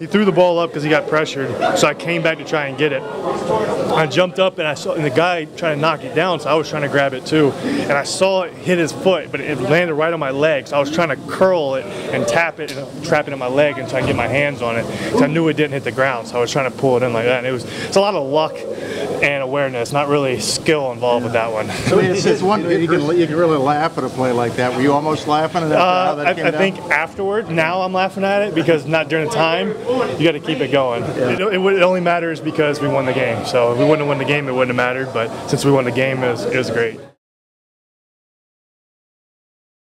He threw the ball up because he got pressured, so I came back to try and get it. I jumped up and I saw and the guy trying to knock it down, so I was trying to grab it too. And I saw it hit his foot, but it landed right on my leg. So I was trying to curl it and tap it and trap it in my leg and try and get my hands on it. So I knew it didn't hit the ground, so I was trying to pull it in like that. And it was it's a lot of luck and awareness, not really skill involved with that one. I mean, it's, it's one, you can, you can really laugh at a play like that. Were you almost laughing at that? Uh, that I, I think afterward, now I'm laughing at it because not during the time, you got to keep it going. It, it, it only matters because we won the game. So if we wouldn't have won the game, it wouldn't have mattered. But since we won the game, it was, it was great.